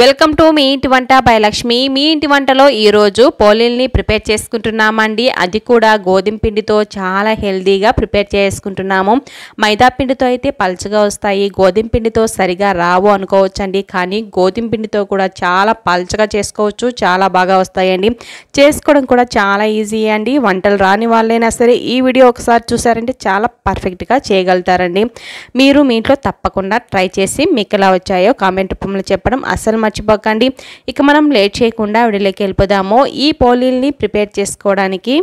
Welcome to me ఇంటి వంట by Lakshmi మీ ఇంటి వంటలో ఈరోజు పోలీల్ని ప్రిపేర్ చేసుకుంటున్నామండి. అది కూడా గోధుమ పిండితో చాలా హెల్దీగా ప్రిపేర్ చేసుకుంటున్నాము. మైదా పిండితో అయితే పల్చగా వస్తాయి. గోధుమ పిండితో సరిగా రావు అనుకోవచ్చండి. కానీ గోధుమ పిండితో కూడా చాలా పల్చగా చేసుకోవచ్చు. చాలా బాగా వస్తాయండి. చేసుకోవడం కూడా చాలా ఈజీ అండి. వంటలు రాని వాళ్ళైనా సరే ఈ వీడియో ఒకసారి చూసారంటే చాలా పర్ఫెక్ట్గా చేయగలుగుతారండి. మీరు మీ ఇంట్లో తప్పకుండా ట్రై చేసి మీకు ఎలా వచ్చాయో కామెంట్ రూపంలో చెప్పడం అసలు మర్చిపోకండి. ఇక మనం లేట్ చేయకుండా విడిలోకి వెళ్ళిపోదాము. ఈ పోలీల్ని ప్రిపేర్ చేసుకోవడానికి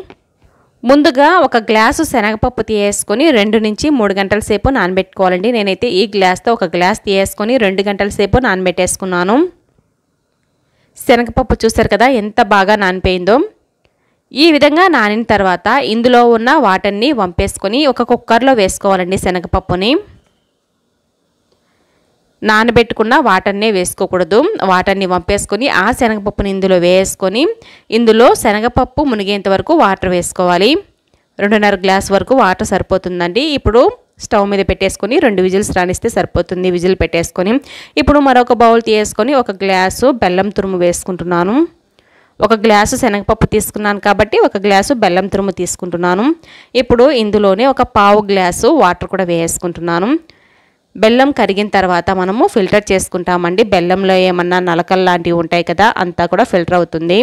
ముందుగా ఒక గ్లాసు శనగపప్పు తీయేసుకొని రెండు నుంచి మూడు గంటల సేపు నానబెట్టుకోవాలండి. నేనైతే ఈ గ్లాస్తో ఒక గ్లాస్ తీయేసుకొని రెండు గంటల సేపు నానబెట్టేసుకున్నాను. శనగపప్పు చూసారు కదా ఎంత బాగా నానిపోయిందో. ఈ విధంగా నానిన తర్వాత ఇందులో ఉన్న వాటర్ని వంపేసుకొని ఒక కుక్కర్లో వేసుకోవాలండి శనగపప్పుని. నానబెట్టుకున్న వాటర్నే వేసుకోకూడదు. వాటర్ని వంపేసుకొని ఆ శనగపప్పుని ఇందులో వేసుకొని ఇందులో శనగపప్పు మునిగేంత వరకు వాటర్ వేసుకోవాలి. రెండున్నర గ్లాస్ వరకు వాటర్ సరిపోతుందండి. ఇప్పుడు స్టవ్ మీద పెట్టేసుకొని రెండు విజిల్స్ రాణిస్తే సరిపోతుంది విజిల్ పెట్టేసుకొని. ఇప్పుడు మరొక బౌల్ తీసుకొని ఒక గ్లాసు బెల్లం తురుము వేసుకుంటున్నాను. ఒక గ్లాసు శనగపప్పు తీసుకున్నాను కాబట్టి ఒక గ్లాసు బెల్లం తురుము తీసుకుంటున్నాను. ఇప్పుడు ఇందులోనే ఒక పావు గ్లాసు వాటర్ కూడా వేసుకుంటున్నాను. బెల్లం కరిగిన తర్వాత మనము ఫిల్టర్ చేసుకుంటామండి. బెల్లంలో ఏమన్నా నలకలు లాంటివి ఉంటాయి కదా అంతా కూడా ఫిల్టర్ అవుతుంది.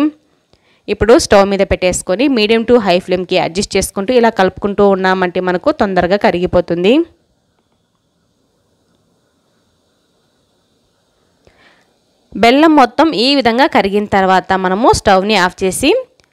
ఇప్పుడు స్టవ్ మీద పెట్టేసుకొని మీడియం టు హై ఫ్లేమ్కి అడ్జస్ట్ చేసుకుంటూ ఇలా కలుపుకుంటూ ఉన్నామంటే మనకు తొందరగా కరిగిపోతుంది. బెల్లం మొత్తం ఈ విధంగా కరిగిన తర్వాత మనము స్టవ్ని ఆఫ్ చేసి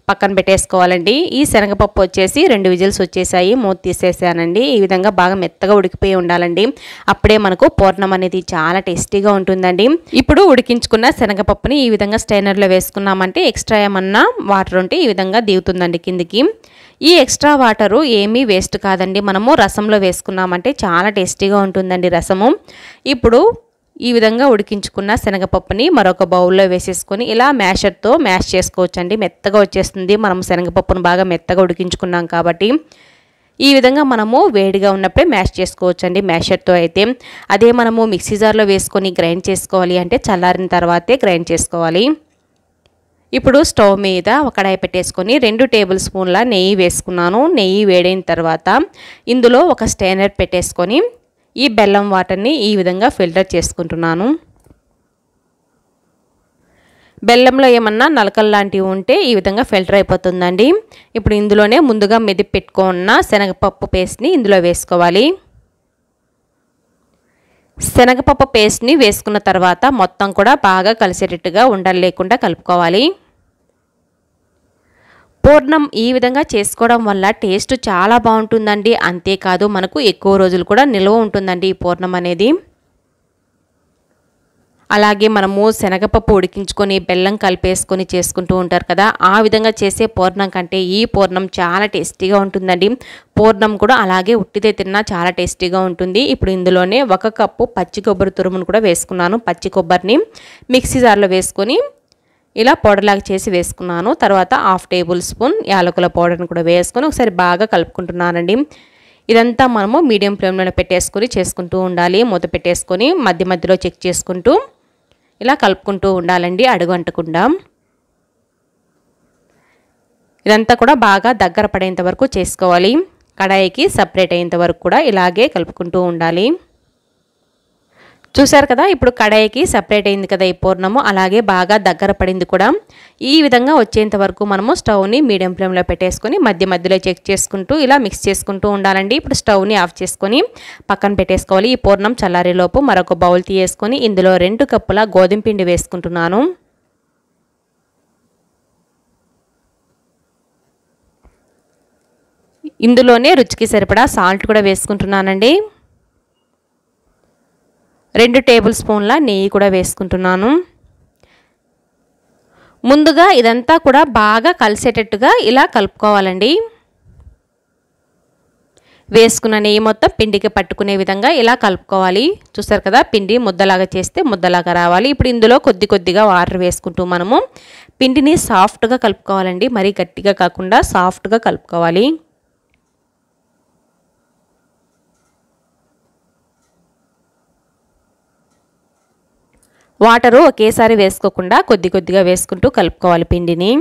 పక్కన పెట్టేసుకోవాలండి. ఈ శనగపప్పు వచ్చేసి రెండు విజిల్స్ వచ్చేసాయి. మూత తీసేసానండి. ఈ విధంగా బాగా మెత్తగా ఉడికిపోయి ఉండాలండి. అప్పుడే మనకు పూర్ణం అనేది చాలా టేస్టీగా ఉంటుందండి. ఇప్పుడు ఉడికించుకున్న శనగపప్పుని ఈ విధంగా స్టైనర్లో వేసుకున్నామంటే ఎక్స్ట్రా ఏమన్నా వాటర్ ఉంటే ఈ విధంగా దిగుతుందండి కిందికి. ఈ ఎక్స్ట్రా వాటరు ఏమీ వేస్ట్ కాదండి. మనము రసంలో వేసుకున్నామంటే చాలా టేస్టీగా ఉంటుందండి రసము. ఇప్పుడు ఈ విధంగా ఉడికించుకున్న శనగపప్పుని మరొక బౌల్లో వేసేసుకొని ఇలా మ్యాషర్తో మ్యాష్ చేసుకోవచ్చండి. మెత్తగా వచ్చేస్తుంది. మనం శనగపప్పును బాగా మెత్తగా ఉడికించుకున్నాం కాబట్టి ఈ విధంగా మనము వేడిగా ఉన్నప్పుడే మ్యాష్ చేసుకోవచ్చండి మ్యాషర్తో అయితే. అదే మనము మిక్సీ జార్లో వేసుకొని గ్రైండ్ చేసుకోవాలి అంటే చల్లారిన తర్వాతే గ్రైండ్ చేసుకోవాలి. ఇప్పుడు స్టవ్ మీద ఒక కడాయి పెట్టేసుకొని రెండు టేబుల్ స్పూన్ల నెయ్యి వేసుకున్నాను. నెయ్యి వేడైన తర్వాత ఇందులో ఒక స్టైనర్ పెట్టేసుకొని ఈ బెల్లం వాటర్ని ఈ విధంగా ఫిల్టర్ చేసుకుంటున్నాను. బెల్లంలో ఏమన్నా నలకలు లాంటివి ఉంటే ఈ విధంగా ఫిల్టర్ అయిపోతుందండి. ఇప్పుడు ఇందులోనే ముందుగా మెదిపి పెట్టుకున్న శనగపప్పు పేస్ట్ని ఇందులో వేసుకోవాలి. శనగపప్పు పేస్ట్ని వేసుకున్న తర్వాత మొత్తం కూడా బాగా కలిసేటట్టుగా ఉండలు లేకుండా కలుపుకోవాలి. పూర్ణం ఈ విధంగా చేసుకోవడం వల్ల టేస్ట్ చాలా బాగుంటుందండి. అంతేకాదు మనకు ఎక్కువ రోజులు కూడా నిల్వ ఉంటుందండి ఈ పూర్ణం అనేది. అలాగే మనము శనగపప్పు ఉడికించుకొని బెల్లం కలిపేసుకొని చేసుకుంటూ ఉంటారు కదా. ఆ విధంగా చేసే పూర్ణం కంటే ఈ పూర్ణం చాలా టేస్టీగా ఉంటుందండి. పూర్ణం కూడా అలాగే ఉట్టిదే తిన్నా చాలా టేస్టీగా ఉంటుంది. ఇప్పుడు ఇందులోనే ఒక కప్పు పచ్చి కొబ్బరి తురుమును కూడా వేసుకున్నాను. పచ్చి కొబ్బరిని మిక్సీ జార్లో వేసుకొని ఇలా పౌడర్లాగా చేసి వేసుకున్నాను. తర్వాత హాఫ్ టేబుల్ స్పూన్ యాలకుల పౌడర్ని కూడా వేసుకొని ఒకసారి బాగా కలుపుకుంటున్నానండి. ఇదంతా మనము మీడియం ఫ్లేమ్లో పెట్టేసుకొని చేసుకుంటూ ఉండాలి. మూత పెట్టేసుకొని మధ్య మధ్యలో చెక్ చేసుకుంటూ ఇలా కలుపుకుంటూ ఉండాలండి అడుగు అంటకుండా. ఇదంతా కూడా బాగా దగ్గర పడేంత వరకు చేసుకోవాలి. కడాయికి సపరేట్ అయ్యేంత వరకు కూడా ఇలాగే కలుపుకుంటూ ఉండాలి. చూసారు కదా ఇప్పుడు కడాయికి సపరేట్ అయింది కదా ఈ పూర్ణము అలాగే బాగా దగ్గర పడింది కూడా. ఈ విధంగా వచ్చేంత వరకు మనము స్టవ్ని మీడియం ఫ్లేమ్లో పెట్టేసుకొని మధ్య మధ్యలో చెక్ చేసుకుంటూ ఇలా మిక్స్ చేసుకుంటూ ఉండాలండి. ఇప్పుడు స్టవ్ని ఆఫ్ చేసుకొని పక్కన పెట్టేసుకోవాలి. ఈ పూర్ణం చల్లారేలోపు మరొక బౌల్ తీయేసుకొని ఇందులో రెండు కప్పుల గోధుమ పిండి వేసుకుంటున్నాను. ఇందులోనే రుచికి సరిపడా సాల్ట్ కూడా వేసుకుంటున్నానండి. రెండు టేబుల్ స్పూన్ల నెయ్యి కూడా వేసుకుంటున్నాను. ముందుగా ఇదంతా కూడా బాగా కలిసేటట్టుగా ఇలా కలుపుకోవాలండి. వేసుకున్న నెయ్యి మొత్తం పిండికి పట్టుకునే విధంగా ఇలా కలుపుకోవాలి. చూసారు కదా పిండి ముద్దలాగా చేస్తే ముద్దలాగా రావాలి. ఇప్పుడు ఇందులో కొద్ది కొద్దిగా వాటర్ వేసుకుంటూ మనము పిండిని సాఫ్ట్గా కలుపుకోవాలండి. మరీ గట్టిగా కాకుండా సాఫ్ట్గా కలుపుకోవాలి. వాటరు ఒకేసారి వేసుకోకుండా కొద్ది కొద్దిగా వేసుకుంటూ కలుపుకోవాలి పిండిని.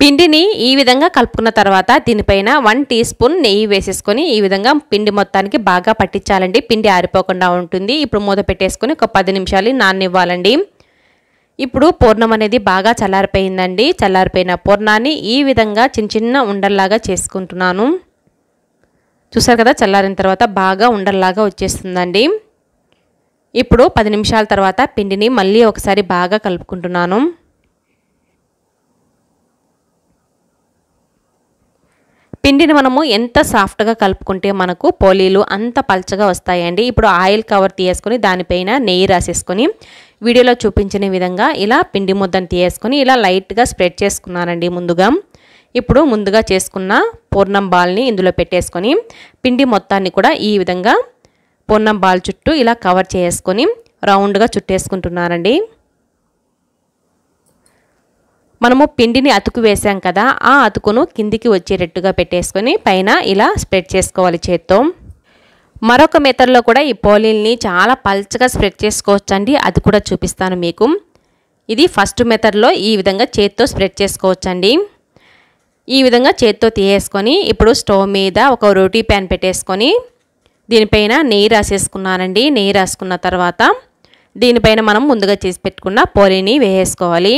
పిండిని ఈ విధంగా కలుపుకున్న తర్వాత దీనిపైన వన్ టీ స్పూన్ నెయ్యి వేసేసుకొని ఈ విధంగా పిండి మొత్తానికి బాగా పట్టించాలండి. పిండి ఆరిపోకుండా ఉంటుంది. ఇప్పుడు మూత పెట్టేసుకొని ఒక పది నిమిషాలు నాననివ్వాలండి ఇప్పుడు పూర్ణం అనేది బాగా చల్లారిపోయిందండి. చల్లారిపోయిన పూర్ణాన్ని ఈ విధంగా చిన్న చిన్న ఉండల్లాగా చేసుకుంటున్నాను. చూసారు కదా? చల్లారిన తర్వాత బాగా ఉండల్లాగా వచ్చేస్తుందండి. ఇప్పుడు పది నిమిషాల తర్వాత పిండిని మళ్ళీ ఒకసారి బాగా కలుపుకుంటున్నాను. పిండిని మనము ఎంత సాఫ్ట్గా కలుపుకుంటే మనకు పోలీలు అంత పల్చగా వస్తాయండి. ఇప్పుడు ఆయిల్ కవర్ తీసేసుకొని దానిపైన నెయ్యి రాసేసుకొని వీడియోలో చూపించిన విధంగా ఇలా పిండి ముద్దను తీసేసుకొని ఇలా లైట్గా స్ప్రెడ్ చేసుకున్నానండి ముందుగా. ఇప్పుడు ముందుగా చేసుకున్న పూర్ణం బాల్ని ఇందులో పెట్టేసుకొని పిండి మొత్తాన్ని కూడా ఈ విధంగా పొన్నం బాల్ చుట్టూ ఇలా కవర్ చేసుకొని రౌండ్గా చుట్టేసుకుంటున్నానండి మనము పిండిని అతుకు వేసాం కదా ఆ అతుకును కిందికి వచ్చేటట్టుగా పెట్టేసుకొని పైన ఇలా స్ప్రెడ్ చేసుకోవాలి చేత్తో. మరొక మెథడ్లో కూడా ఈ పోలీల్ని చాలా పల్చగా స్ప్రెడ్ చేసుకోవచ్చు అండి అది కూడా చూపిస్తాను మీకు. ఇది ఫస్ట్ మెథడ్లో ఈ విధంగా చేత్తో స్ప్రెడ్ చేసుకోవచ్చండి. ఈ విధంగా చేత్తో తీయేసుకొని ఇప్పుడు స్టవ్ మీద ఒక రోటీ ప్యాన్ పెట్టేసుకొని దీనిపైన నెయ్యి రాసేసుకున్నానండి. నెయ్యి రాసుకున్న తర్వాత దీనిపైన మనం ముందుగా చేసి పెట్టుకున్న పోలీని వేసేసుకోవాలి.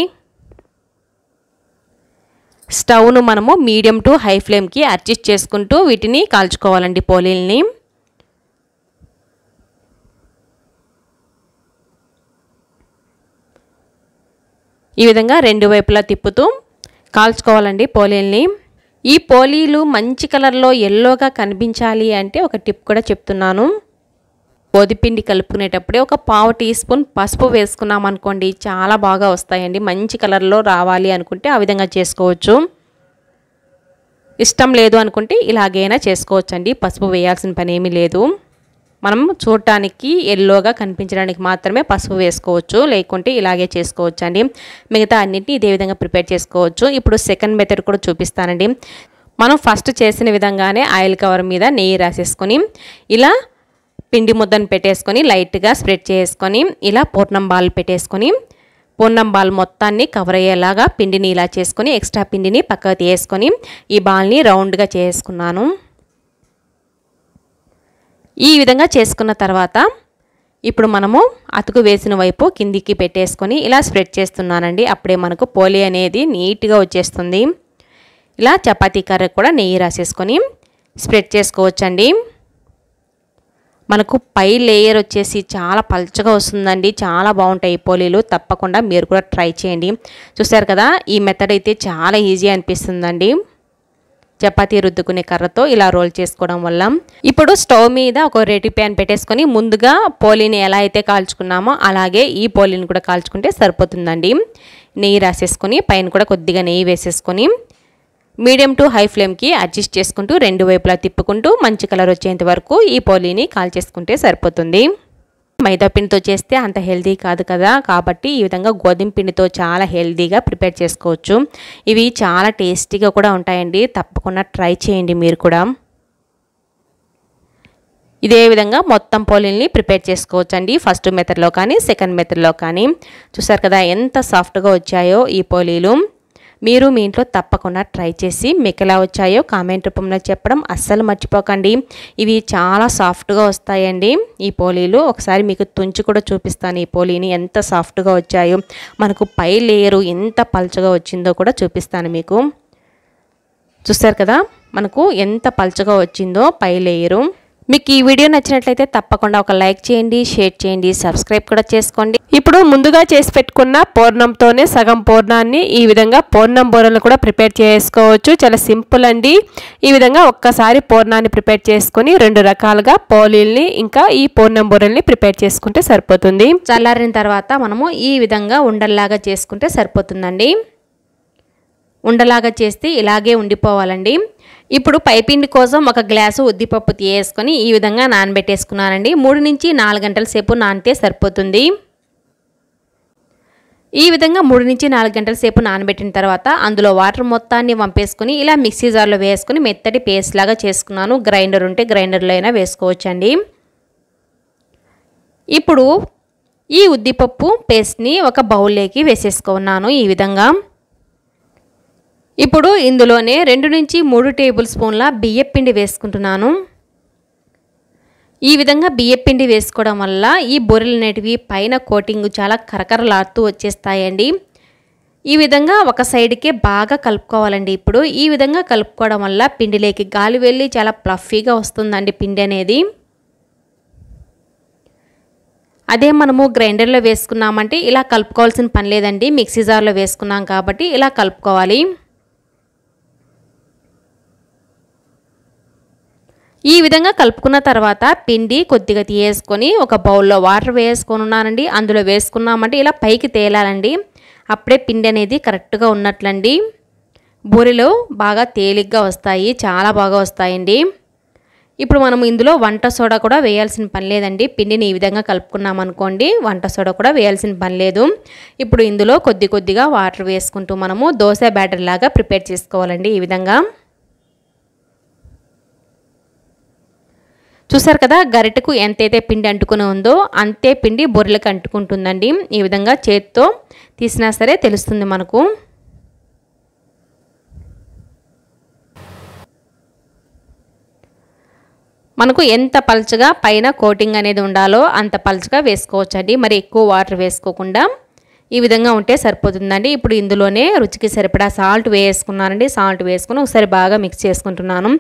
స్టవ్ను మనము మీడియం టు హై ఫ్లేమ్కి అడ్జస్ట్ చేసుకుంటూ వీటిని కాల్చుకోవాలండి పోలీల్ని. ఈ విధంగా రెండు వైపులా తిప్పుతూ కాల్చుకోవాలండి పోలీల్ని. ఈ పోలీలు మంచి కలర్లో ఎల్లోగా కనిపించాలి అంటే ఒక టిప్ కూడా చెప్తున్నాను. గోధిపిండి కలుపుకునేటప్పుడే ఒక పావు టీ స్పూన్ పసుపు వేసుకున్నాం అనుకోండి చాలా బాగా వస్తాయండి. మంచి కలర్లో రావాలి అనుకుంటే ఆ విధంగా చేసుకోవచ్చు. ఇష్టం లేదు అనుకుంటే ఇలాగైనా చేసుకోవచ్చండి. పసుపు వేయాల్సిన పని ఏమీ లేదు. మనం చూడటానికి ఎల్లోగా కనిపించడానికి మాత్రమే పసుపు వేసుకోవచ్చు లేకుంటే ఇలాగే చేసుకోవచ్చు అండి మిగతా అన్నింటినీ ఇదే విధంగా ప్రిపేర్ చేసుకోవచ్చు. ఇప్పుడు సెకండ్ మెథడ్ కూడా చూపిస్తానండి. మనం ఫస్ట్ చేసిన విధంగానే ఆయిల్ కవర్ మీద నెయ్యి రాసేసుకొని ఇలా పిండి ముద్దను పెట్టేసుకొని లైట్గా స్ప్రెడ్ చేసుకొని ఇలా పూర్ణం బాల్ పెట్టేసుకొని పూర్ణం బాల్ మొత్తాన్ని కవర్ అయ్యేలాగా పిండిని ఇలా చేసుకొని ఎక్స్ట్రా పిండిని పక్కకు తీసుకొని ఈ బాల్ని రౌండ్గా చేసుకున్నాను. ఈ విధంగా చేసుకున్న తర్వాత ఇప్పుడు మనము అతుకు వేసిన వైపు కిందికి పెట్టేసుకొని ఇలా స్ప్రెడ్ చేస్తున్నానండి. అప్పుడే మనకు పోలి అనేది నీట్గా వచ్చేస్తుంది. ఇలా చపాతీ కర్ర కూడా నెయ్యి రాసేసుకొని స్ప్రెడ్ చేసుకోవచ్చండి. మనకు పై లేయర్ వచ్చేసి చాలా పల్చగా వస్తుందండి. చాలా బాగుంటాయి ఈ పోలీలు. తప్పకుండా మీరు కూడా ట్రై చేయండి. చూసారు కదా ఈ మెథడ్ అయితే చాలా ఈజీ అనిపిస్తుందండి. చపాతీ రుద్దుకునే కర్రతో ఇలా రోల్ చేసుకోవడం వల్ల ఇప్పుడు స్టవ్ మీద ఒక రేటి ప్యాన్ పెట్టేసుకొని ముందుగా పోలీని ఎలా అయితే కాల్చుకున్నామో అలాగే ఈ పోలీని కూడా కాల్చుకుంటే సరిపోతుందండి. నెయ్యి రాసేసుకొని పైన కూడా కొద్దిగా నెయ్యి వేసేసుకొని మీడియం టు హై ఫ్లేమ్కి అడ్జస్ట్ చేసుకుంటూ రెండు వైపులా తిప్పుకుంటూ మంచి కలర్ వచ్చేంత వరకు ఈ పోలీని కాల్చేసుకుంటే సరిపోతుంది. మైదా పిండితో చేస్తే అంత హెల్దీ కాదు కదా. కాబట్టి ఈ విధంగా గోధుమ పిండితో చాలా హెల్దీగా ప్రిపేర్ చేసుకోవచ్చు. ఇవి చాలా టేస్టీగా కూడా ఉంటాయండి. తప్పకుండా ట్రై చేయండి మీరు కూడా. ఇదే విధంగా మొత్తం పోలీల్ని ప్రిపేర్ చేసుకోవచ్చు అండి ఫస్ట్ మెథడ్లో కానీ సెకండ్ మెథడ్లో కానీ. చూసారు కదా ఎంత సాఫ్ట్గా వచ్చాయో ఈ పోలీలు. మీరు మీ ఇంట్లో తప్పకుండా ట్రై చేసి మీకు ఎలా వచ్చాయో కామెంట్ రూపంలో చెప్పడం అస్సలు మర్చిపోకండి. ఇవి చాలా సాఫ్ట్గా వస్తాయండి. ఈ పోలీలు ఒకసారి మీకు తుంచి కూడా చూపిస్తాను ఈ పోలీని ఎంత సాఫ్ట్గా వచ్చాయో. మనకు పై లేయరు ఎంత పల్చగా వచ్చిందో కూడా చూపిస్తాను మీకు. చూస్తారు కదా? మనకు ఎంత పల్చగా వచ్చిందో పై లేయరు. మీకు ఈ వీడియో నచ్చినట్లయితే తప్పకుండా ఒక లైక్ చేయండి షేర్ చేయండి సబ్స్క్రైబ్ కూడా చేసుకోండి. ఇప్పుడు ముందుగా చేసి పెట్టుకున్న పూర్ణంతోనే సగం పూర్ణాన్ని ఈ విధంగా పూర్ణం బూరలు కూడా ప్రిపేర్ చేసుకోవచ్చు. చాలా సింపుల్ అండి. ఈ విధంగా ఒక్కసారి పూర్ణాన్ని ప్రిపేర్ చేసుకొని రెండు రకాలుగా పోలీల్ని ఇంకా ఈ పూర్ణం బూరల్ని ప్రిపేర్ చేసుకుంటే సరిపోతుంది. చల్లారిన తర్వాత మనము ఈ విధంగా ఉండల్లాగా చేసుకుంటే సరిపోతుందండి. ఉండలాగా చేస్తే ఇలాగే ఉండిపోవాలండి. ఇప్పుడు పైపిండి కోసం ఒక గ్లాసు ఉద్దిపప్పు తీయేసుకొని ఈ విధంగా నానబెట్టేసుకున్నానండి. మూడు నుంచి నాలుగు గంటల సేపు నానితే సరిపోతుంది. ఈ విధంగా మూడు నుంచి నాలుగు గంటల సేపు నానబెట్టిన తర్వాత అందులో వాటర్ మొత్తాన్ని వంపేసుకుని ఇలా మిక్సీ జార్లో వేసుకుని మెత్తటి పేస్ట్ లాగా చేసుకున్నాను. గ్రైండర్ ఉంటే గ్రైండర్లో అయినా వేసుకోవచ్చండి. ఇప్పుడు ఈ ఉద్దిపప్పు పేస్ట్ని ఒక బౌల్లోకి వేసేసుకున్నాను ఈ విధంగా. ఇప్పుడు ఇందులోనే రెండు నుంచి మూడు టేబుల్ స్పూన్ల బియ్యపిండి వేసుకుంటున్నాను. ఈ విధంగా బియ్యపిండి వేసుకోవడం వల్ల ఈ బొరెలు అనేటివి పైన కోటింగ్ చాలా కరకరలాడుతూ వచ్చేస్తాయండి. ఈ విధంగా ఒక సైడ్కే బాగా కలుపుకోవాలండి ఇప్పుడు. ఈ విధంగా కలుపుకోవడం వల్ల పిండిలోకి గాలి వెళ్ళి చాలా ప్లఫీగా వస్తుందండి పిండి అనేది. అదే మనము గ్రైండర్లో వేసుకున్నామంటే ఇలా కలుపుకోవాల్సిన పని లేదండి. మిక్సీ జార్లో వేసుకున్నాం కాబట్టి ఇలా కలుపుకోవాలి. ఈ విధంగా కలుపుకున్న తర్వాత పిండి కొద్దిగా తీయేసుకొని ఒక బౌల్లో వాటర్ వేసుకొని ఉన్నానండి అందులో వేసుకున్నామంటే ఇలా పైకి తేలాలండి. అప్పుడే పిండి అనేది కరెక్ట్గా ఉన్నట్లండి. బూరెలు బాగా తేలిగ్గా వస్తాయి చాలా బాగా వస్తాయండి. ఇప్పుడు మనం ఇందులో వంట సోడా కూడా వేయాల్సిన పని లేదండి. పిండిని ఈ విధంగా కలుపుకున్నాం అనుకోండి వంట సోడా కూడా వేయాల్సిన పని లేదు. ఇప్పుడు ఇందులో కొద్ది కొద్దిగా వాటర్ వేసుకుంటూ మనము దోశ బ్యాటర్ లాగా ప్రిపేర్ చేసుకోవాలండి ఈ విధంగా. చూసారు కదా గరిటకు ఎంతైతే పిండి అంటుకుని ఉందో అంతే పిండి బొర్రెలకు అంటుకుంటుందండి. ఈ విధంగా చేత్తో తీసినా సరే తెలుస్తుంది మనకు. మనకు ఎంత పలుచగా పైన కోటింగ్ అనేది ఉండాలో అంత పలుచగా వేసుకోవచ్చండి. మరి ఎక్కువ వాటర్ వేసుకోకుండా ఈ విధంగా ఉంటే సరిపోతుందండి. ఇప్పుడు ఇందులోనే రుచికి సరిపడా సాల్ట్ వేసుకున్నానండి. సాల్ట్ వేసుకుని ఒకసారి బాగా మిక్స్ చేసుకుంటున్నాను.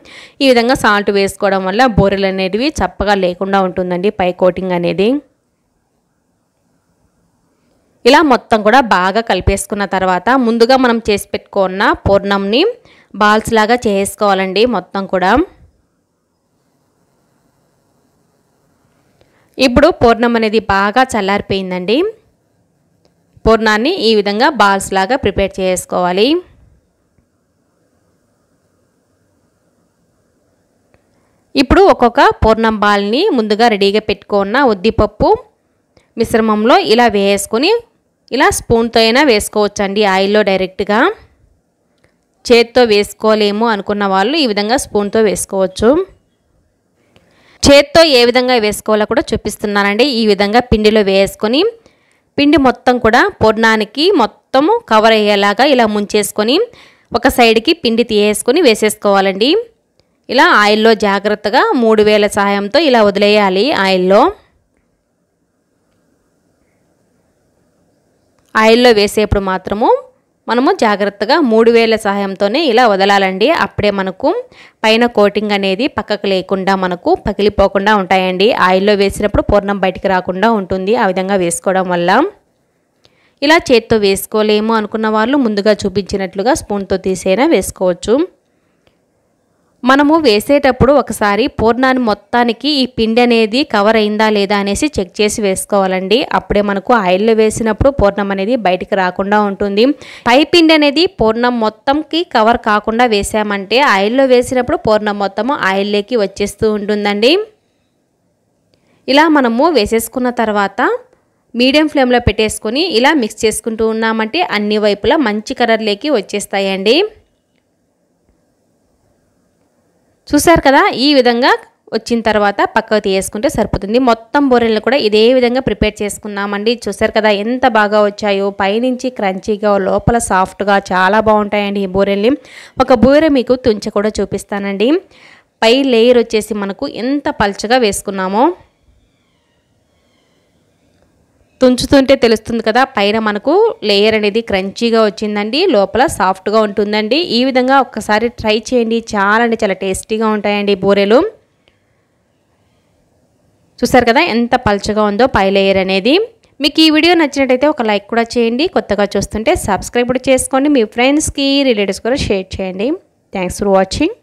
ఈ విధంగా సాల్ట్ వేసుకోవడం వల్ల బోరెలు అనేటివి చప్పగా లేకుండా ఉంటుందండి. పై కోటింగ్ అనేది. ఇలా మొత్తం కూడా బాగా కలిపేసుకున్న తర్వాత ముందుగా మనం చేసి పెట్టుకున్న పూర్ణంని బాల్స్ లాగా చేసుకోవాలండి మొత్తం కూడా. ఇప్పుడు పూర్ణం అనేది బాగా చల్లారిపోయిందండి. పూర్ణాన్ని ఈ విధంగా బాల్స్ లాగా ప్రిపేర్ చేసుకోవాలి. ఇప్పుడు ఒక్కొక్క పూర్ణం బాల్ని ముందుగా రెడీగా పెట్టుకున్న ఉద్దిపప్పు మిశ్రమంలో ఇలా వేసుకొని ఇలా స్పూన్తో అయినా వేసుకోవచ్చండి ఆయిల్లో డైరెక్ట్గా. చేత్తో వేసుకోలేము అనుకున్న వాళ్ళు ఈ విధంగా స్పూన్తో వేసుకోవచ్చు. చేత్తో ఏ విధంగా వేసుకోవాలో కూడా చూపిస్తున్నానండి. ఈ విధంగా పిండిలో వేసుకొని పిండి మొత్తం కూడా పొర్ణానికి మొత్తము కవర్ అయ్యేలాగా ఇలా ముంచేసుకొని ఒక సైడ్కి పిండి తీయేసుకొని వేసేసుకోవాలండి. ఇలా ఆయిల్లో జాగ్రత్తగా మూడు వేల సహాయంతో ఇలా వదిలేయాలి ఆయిల్లో. ఆయిల్లో వేసేప్పుడు మాత్రము మనము జాగ్రత్తగా మూడు వేల సహాయంతోనే ఇలా వదలాలండి. అప్పుడే మనకు పైన కోటింగ్ అనేది పక్కకు లేకుండా మనకు పగిలిపోకుండా ఉంటాయండి. ఆయిల్లో వేసినప్పుడు పూర్ణం బయటికి రాకుండా ఉంటుంది. ఆ విధంగా వేసుకోవడం వల్ల ఇలా చేత్తో వేసుకోలేము అనుకున్న వాళ్ళు ముందుగా చూపించినట్లుగా స్పూన్తో తీసైనా వేసుకోవచ్చు. మనము వేసేటప్పుడు ఒకసారి పూర్ణాన్ని మొత్తానికి ఈ పిండి అనేది కవర్ అయిందా లేదా అనేసి చెక్ చేసి వేసుకోవాలండి. అప్పుడే మనకు ఆయిల్లో వేసినప్పుడు పూర్ణం అనేది బయటికి రాకుండా ఉంటుంది. పై పిండి అనేది పూర్ణం మొత్తంకి కవర్ కాకుండా వేసామంటే ఆయిల్లో వేసినప్పుడు పూర్ణం మొత్తము ఆయిల్లోకి వచ్చేస్తూ ఉంటుందండి. ఇలా మనము వేసేసుకున్న తర్వాత మీడియం ఫ్లేమ్లో పెట్టేసుకొని ఇలా మిక్స్ చేసుకుంటూ ఉన్నామంటే అన్ని వైపులా మంచి కలర్లోకి వచ్చేస్తాయండి. చూసారు కదా? ఈ విధంగా వచ్చిన తర్వాత పక్కకు తీసేసుకుంటే సరిపోతుంది. మొత్తం బూరెలను కూడా ఇదే విధంగా ప్రిపేర్ చేసుకున్నామండి. చూసారు కదా ఎంత బాగా వచ్చాయో. పైనుంచి క్రంచీగా లోపల సాఫ్ట్గా చాలా బాగుంటాయండి ఈ బూరెల్ని ఒక బూరె మీకు తుంచ కూడా చూపిస్తానండి. పై లేయర్ వచ్చేసి మనకు ఎంత పల్చగా వేసుకున్నామో. తుంచుతుంటే తెలుస్తుంది కదా పైన మనకు లేయర్ అనేది క్రంచీగా వచ్చిందండి లోపల సాఫ్ట్గా ఉంటుందండి. ఈ విధంగా ఒక్కసారి ట్రై చేయండి చాలా అంటే చాలా టేస్టీగా ఉంటాయండి బూరెలు. చూసారు కదా ఎంత పల్చగా ఉందో పై లేయర్ అనేది. మీకు ఈ వీడియో నచ్చినట్టయితే ఒక లైక్ కూడా చేయండి కొత్తగా చూస్తుంటే సబ్స్క్రైబ్ కూడా చేసుకోండి మీ ఫ్రెండ్స్కి రిలేటివ్స్ కూడా షేర్ చేయండి. Thanks for watching.